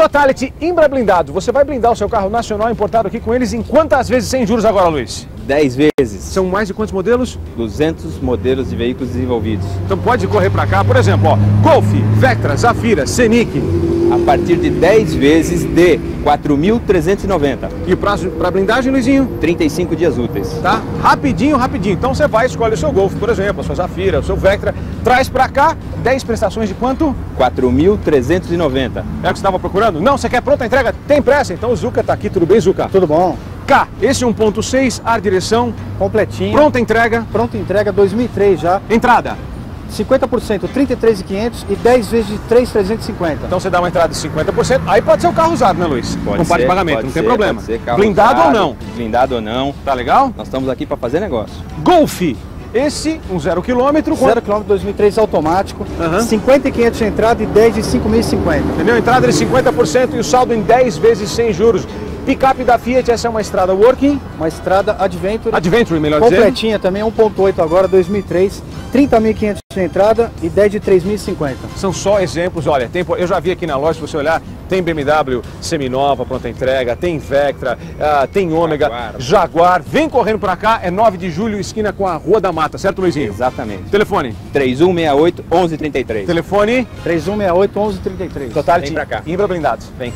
Totality Imbra Blindado. Você vai blindar o seu carro nacional importado aqui com eles em quantas vezes sem juros agora, Luiz? 10 vezes. São mais de quantos modelos? 200 modelos de veículos desenvolvidos. Então pode correr para cá, por exemplo, ó, Golf, Vectra, Zafira, Scenic. A partir de 10 vezes de 4.390. E o prazo para blindagem, Luizinho? 35 dias úteis. Tá? Rapidinho, rapidinho. Então você vai, escolhe o seu Golf, por exemplo, a sua Zafira, o seu Vectra, traz para cá 10 prestações de quanto? 4.390. É o que você estava procurando? Não, você quer pronta entrega? Tem pressa? Então o Zuca tá aqui, tudo bem, Zuca? Tudo bom? K, esse 1.6, ar direção, Completinho. pronta entrega, Pronta entrega 2003 já. entrada. 50%, 33,500 e 10 vezes de 3,350. Então você dá uma entrada de 50%, aí pode ser o carro usado, né, Luiz? Pode Com parte de pagamento, não tem ser, problema. pode ser carro Blindado ou usado, não? Blindado ou não. Tá legal? Nós estamos aqui para fazer negócio. Golf, esse, um zero quilômetro, 0 km 2003 automático, Aham. 50,500 de entrada e 10 de 5.050. entendeu? Entrada de 50% e o saldo em 10 vezes sem juros. Picape da Fiat, essa é uma estrada working, Uma estrada Adventure Adventure, melhor dizendo. completinha também, 1.8 agora, 2003, 30.500 de entrada e 10 de 3.050. São só exemplos, olha, tem, eu já vi aqui na loja, se você olhar, tem BMW seminova, pronta entrega, tem Vectra, ah, tem Ômega, Jaguar. Jaguar. Vem correndo pra cá, é 9 de julho, esquina com a Rua da Mata, certo, Luizinho? Exatamente. Telefone, 3168 1133. telefone, 3168 1133. Totality, Vem pra cá. Imbra Blindados, vem.